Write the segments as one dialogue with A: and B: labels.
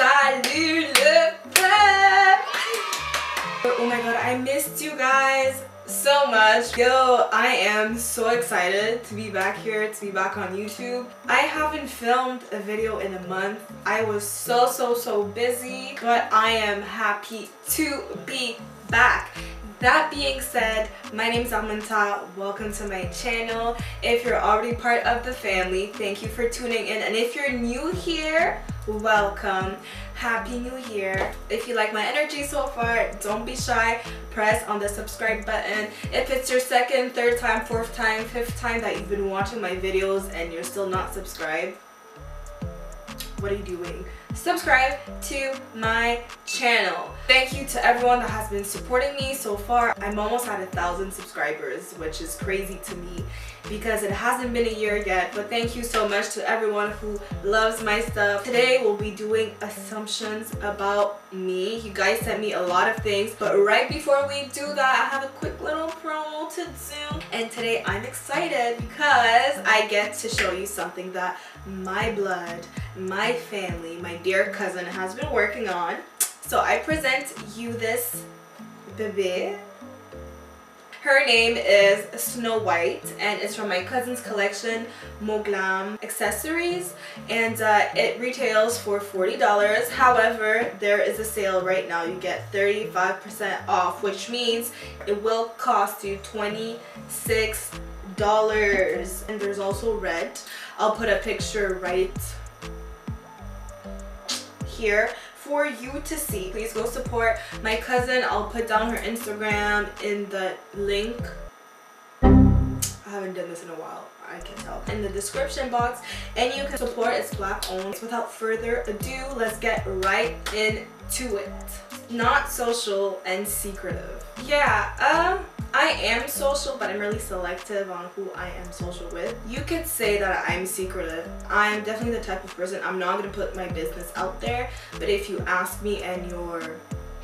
A: Salut le peuple! Oh my god, I missed you guys so much. Yo, I am so excited to be back here, to be back on YouTube. I haven't filmed a video in a month. I was so, so, so busy, but I am happy to be back. That being said, my name is Hermantha. Welcome to my channel. If you're already part of the family, thank you for tuning in. And if you're new here, welcome. Happy New Year. If you like my energy so far, don't be shy. Press on the subscribe button. If it's your second, third time, fourth time, fifth time that you've been watching my videos and you're still not subscribed, what are you doing? Subscribe to my channel. Thank you to everyone that has been supporting me so far. I'm almost at a thousand subscribers, which is crazy to me because it hasn't been a year yet. But thank you so much to everyone who loves my stuff. Today we'll be doing assumptions about me. You guys sent me a lot of things, but right before we do that, I have a quick little promo to do. And today I'm excited because I get to show you something that my blood, my family, my dear cousin has been working on. So I present you this bebe. Her name is Snow White and it's from my cousin's collection, Mauglam Accessories. And uh, it retails for $40. However, there is a sale right now. You get 35% off, which means it will cost you $26. And there's also red. I'll put a picture right here for you to see. Please go support my cousin. I'll put down her Instagram in the link. I haven't done this in a while. I can tell. In the description box and you can support it's black owned. Without further ado, let's get right into it. Not social and secretive. Yeah, um, I am social, but I'm really selective on who I am social with. You could say that I'm secretive. I'm definitely the type of person, I'm not to put my business out there, but if you ask me and you're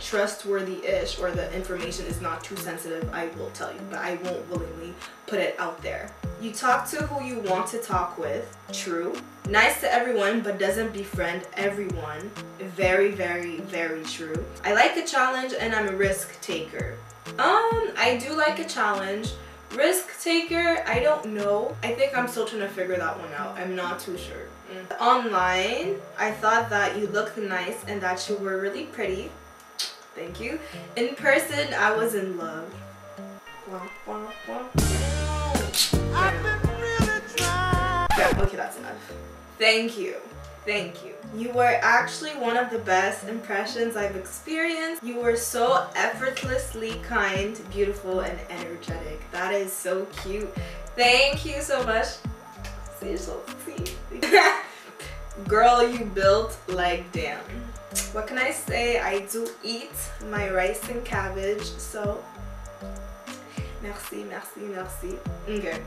A: trustworthy-ish or the information is not too sensitive, I will tell you, but I won't willingly put it out there. You talk to who you want to talk with, true. Nice to everyone, but doesn't befriend everyone, very, very, very true. I like a challenge and I'm a risk taker. Um, I do like a challenge. Risk taker, I don't know. I think I'm still trying to figure that one out. I'm not too sure. Mm. Online, I thought that you looked nice and that you were really pretty. Thank you. In person, I was in love. Yeah, okay, that's enough. Thank you. Thank you. You were actually one of the best impressions I've experienced. You were so effortlessly kind, beautiful, and energetic. That is so cute. Thank you so much. See, you so. Girl, you built like damn. What can I say? I do eat my rice and cabbage, so merci, merci, merci. Okay.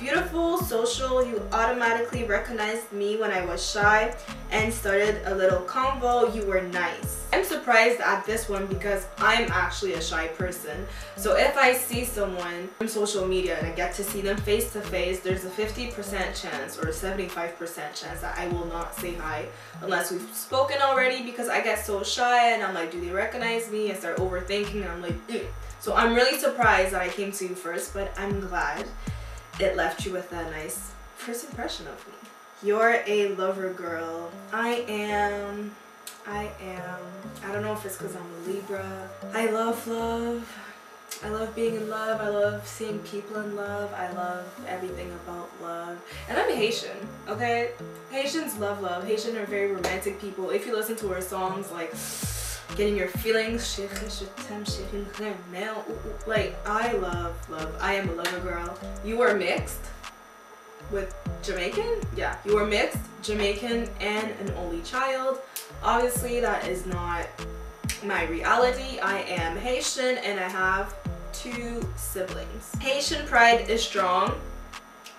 A: Beautiful, social, you automatically recognized me when I was shy and started a little convo. You were nice. I'm surprised at this one because I'm actually a shy person. So if I see someone on social media and I get to see them face to face, there's a 50% chance or a 75% chance that I will not say hi unless we've spoken already because I get so shy and I'm like, do they recognize me? I start overthinking and I'm like, so I'm really surprised that I came to you first, but I'm glad it left you with a nice first impression of me. You're a lover girl. I am. I am. I don't know if it's because I'm a Libra. I love love. I love being in love. I love seeing people in love. I love everything about love. And I'm Haitian, okay? Haitians love love. Haitian are very romantic people. If you listen to our songs, like getting your feelings, like I love love. I am a lover girl. You are mixed with Jamaican? Yeah, you are mixed, Jamaican, and an only child. Obviously, that is not my reality. I am Haitian and I have two siblings. Haitian pride is strong.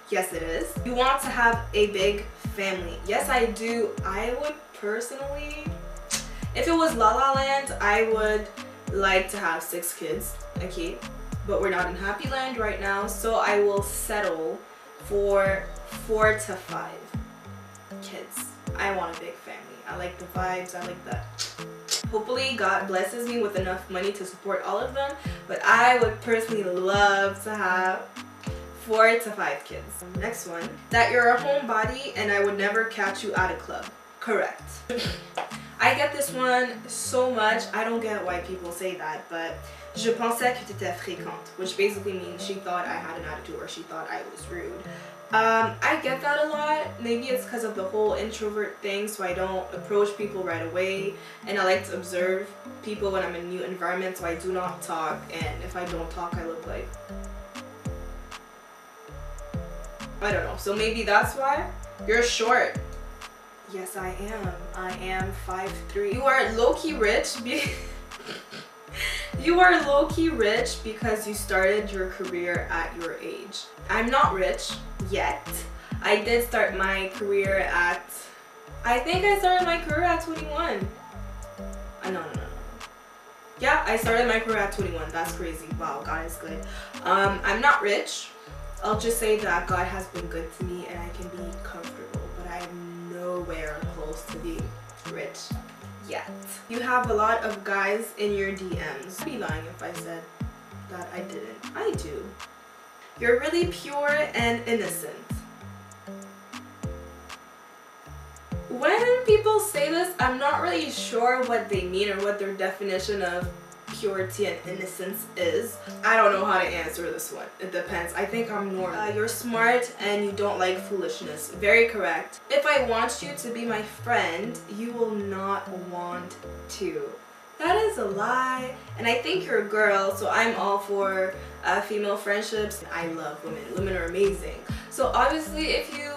A: Yes, it is. You want to have a big family. Yes, I do. I would personally, if it was La La Land, I would like to have six kids, okay? But we're not in Happy Land right now, so I will settle for four to five kids. I want a big family. I like the vibes. I like that. Hopefully God blesses me with enough money to support all of them, but I would personally love to have four to five kids. Next one, that you're a homebody and I would never catch you at a club. Correct. I get this one so much. I don't get why people say that, but je pensais que tu étais fréquente, which basically means she thought I had an attitude or she thought I was rude. Um, I get that a lot. Maybe it's because of the whole introvert thing, so I don't approach people right away. And I like to observe people when I'm in new environments, so I do not talk. And if I don't talk, I look like... I don't know. So maybe that's why. You're short. Yes, I am. I am 5'3". You are low-key rich. you are low-key rich because you started your career at your age. I'm not rich yet. I did start my career at... I think I started my career at 21. Uh, no, no, no. Yeah, I started my career at 21. That's crazy. Wow, God is good. Um, I'm not rich. I'll just say that God has been good to me and I can be to being rich yet. You have a lot of guys in your DMs. I'd be lying if I said that I didn't. I do. You're really pure and innocent. When people say this, I'm not really sure what they mean or what their definition of purity and innocence is. I don't know how to answer this one. It depends. I think I'm normal. Uh, you're smart and you don't like foolishness. Very correct. If I want you to be my friend, you will not want to. That is a lie. And I think you're a girl, so I'm all for uh, female friendships. I love women. Women are amazing. So obviously if you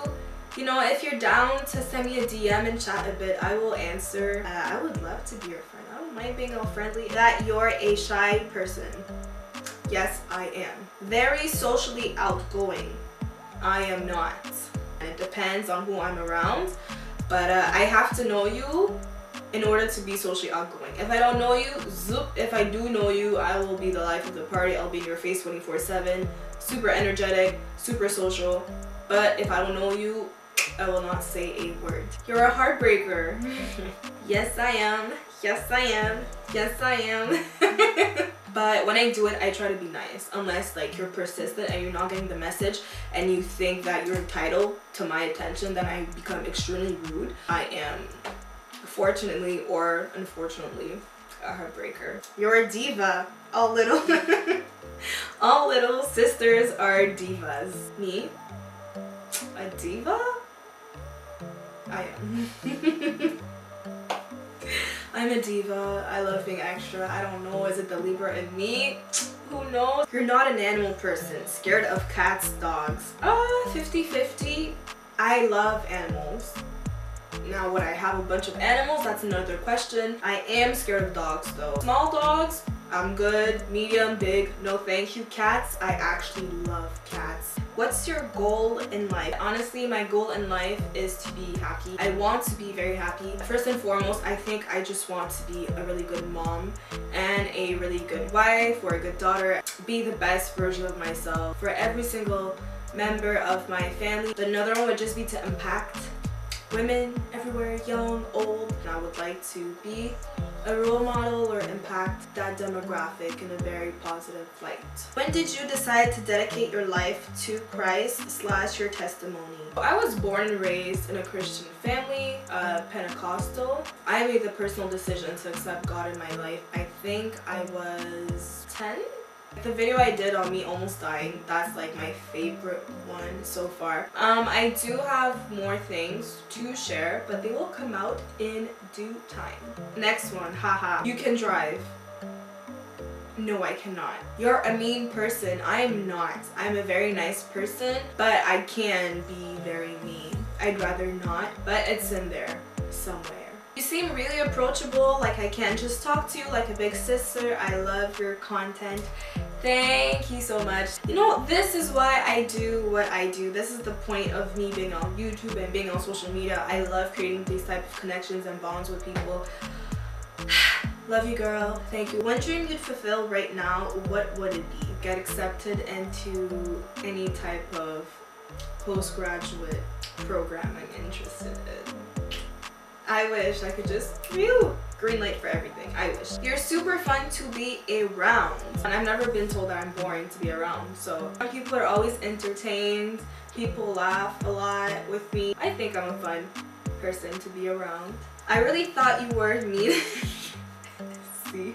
A: you know, if you're down to send me a DM and chat a bit, I will answer. Uh, I would love to be your friend. I don't mind being all friendly. That you're a shy person. Yes, I am. Very socially outgoing. I am not. It depends on who I'm around, but uh, I have to know you in order to be socially outgoing. If I don't know you, zoop. If I do know you, I will be the life of the party. I'll be in your face 24 7. Super energetic, super social. But if I don't know you, I will not say a word. You're a heartbreaker. yes, I am. Yes, I am. Yes, I am. but when I do it, I try to be nice. Unless like you're persistent and you're not getting the message and you think that you're entitled to my attention, then I become extremely rude. I am, fortunately or unfortunately, a heartbreaker. You're a diva. All little, all little sisters are divas. Me? A diva? I am. I'm a diva. I love being extra. I don't know. Is it the Libra in me? Who knows? You're not an animal person. Scared of cats, dogs. Uh, 50-50. I love animals. Now would I have a bunch of animals? That's another question. I am scared of dogs though. Small dogs, I'm good. Medium, big, no thank you. Cats, I actually love cats. What's your goal in life? Honestly, my goal in life is to be happy. I want to be very happy. First and foremost, I think I just want to be a really good mom and a really good wife or a good daughter. Be the best version of myself for every single member of my family. Another one would just be to impact women everywhere, young, old. And I would like to be a role model or impact that demographic in a very positive light. When did you decide to dedicate your life to Christ slash your testimony? I was born and raised in a Christian family, uh, Pentecostal. I made the personal decision to accept God in my life. I think I was 10 the video I did on me almost dying, that's like my favorite one so far. Um, I do have more things to share, but they will come out in due time. Next one, haha. You can drive. No, I cannot. You're a mean person. I'm not. I'm a very nice person, but I can be very mean. I'd rather not, but it's in there somewhere. Seem really approachable, like I can just talk to you like a big sister. I love your content. Thank you so much. You know, this is why I do what I do. This is the point of me being on YouTube and being on social media. I love creating these type of connections and bonds with people. love you, girl. Thank you. One dream you'd fulfill right now, what would it be? Get accepted into any type of postgraduate program I'm interested in. I wish I could just, phew, green light for everything. I wish. You're super fun to be around. And I've never been told that I'm boring to be around. So people are always entertained. People laugh a lot with me. I think I'm a fun person to be around. I really thought you were mean. See?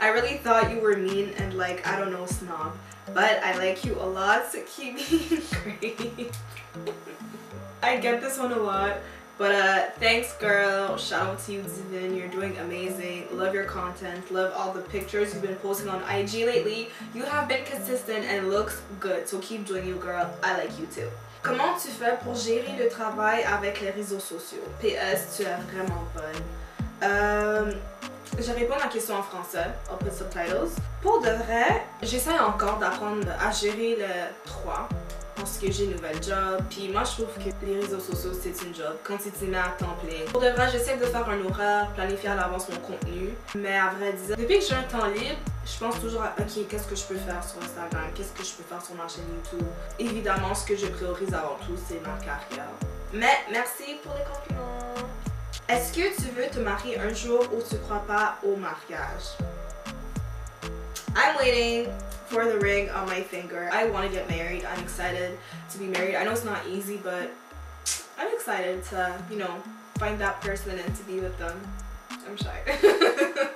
A: I really thought you were mean and like, I don't know, snob. But I like you a lot, so keep being great. I get this one a lot. But uh, thanks girl, shout out to you Zivin, you're doing amazing, love your content, love all the pictures you've been posting on IG lately, you have been consistent and looks good, so keep doing you girl, I like you too. Comment tu fais pour gérer le travail avec les réseaux sociaux? PS, tu es vraiment bonne. Euh, je réponds à la question en français, put subtitles. Pour de vrai, j'essaie encore d'apprendre à gérer le 3 parce que j'ai une nouvelle job. Puis moi, je trouve que les réseaux sociaux, c'est une job quand tu t'y mets à temps plein. Pour de vrai, j'essaie de faire un horaire, planifier à l'avance mon contenu. Mais à vrai dire, depuis que j'ai un temps libre, je pense toujours à ok, qu'est-ce que je peux faire sur Instagram, qu'est-ce que je peux faire sur ma chaîne YouTube? Évidemment, ce que je priorise avant tout, c'est ma carrière. Mais merci pour les compliments. Est-ce que tu veux te marier un jour ou tu crois pas au mariage? I'm waiting for the ring on my finger. I want to get married. I'm excited to be married. I know it's not easy, but I'm excited to, you know, find that person and to be with them. I'm shy.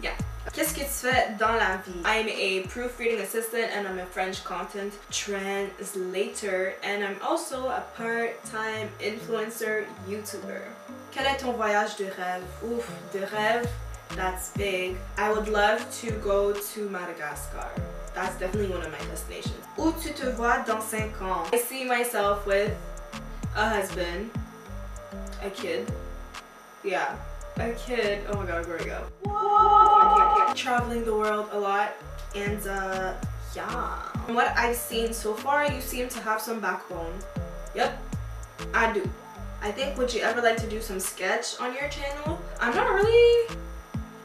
A: yeah. Qu'est-ce que tu fais dans la vie? I'm a proofreading assistant and I'm a French content translator and I'm also a part-time influencer YouTuber. Quel est ton voyage de rêve? Ouf, de rêve. That's big. I would love to go to Madagascar. That's definitely one of my destinations. Où tu te vois dans 5 ans? I see myself with a husband, a kid. Yeah, a kid. Oh my god, where we go? Whoa! Traveling the world a lot and uh, yeah. From what I've seen so far, you seem to have some backbone. Yep, I do. I think would you ever like to do some sketch on your channel? I'm not really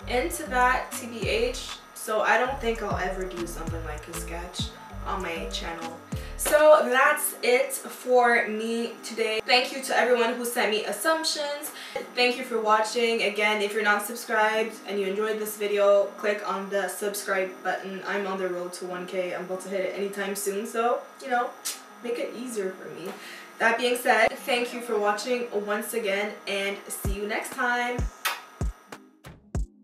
A: into that TBH so I don't think I'll ever do something like a sketch on my channel. So that's it for me today. Thank you to everyone who sent me assumptions. Thank you for watching. Again, if you're not subscribed and you enjoyed this video, click on the subscribe button. I'm on the road to 1k. I'm about to hit it anytime soon. So, you know, make it easier for me. That being said, thank you for watching once again and see you next time.